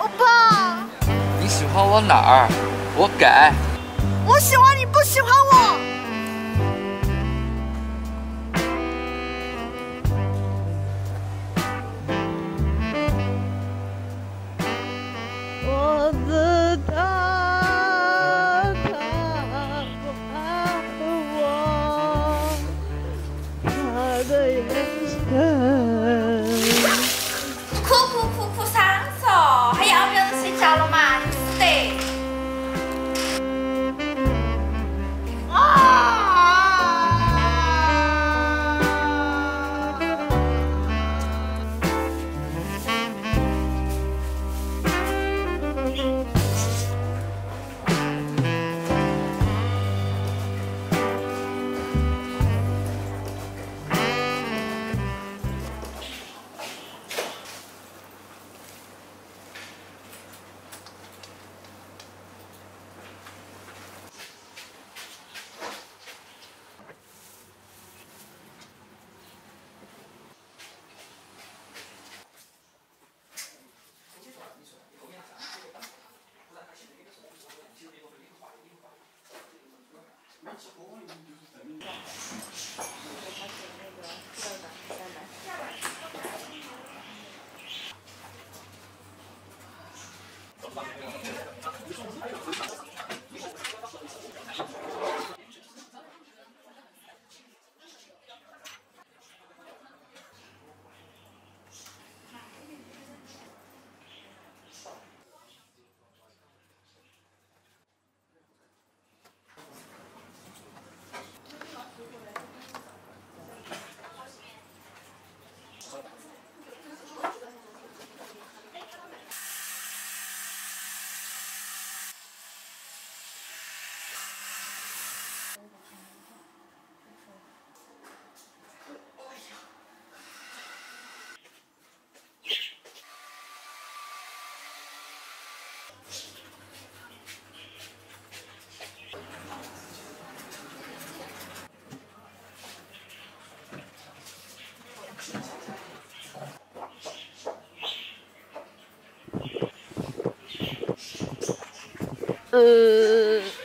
欧巴，你喜欢我哪儿？我改。我喜欢你不喜欢我。 미치고 있는 게 있다면. 呃。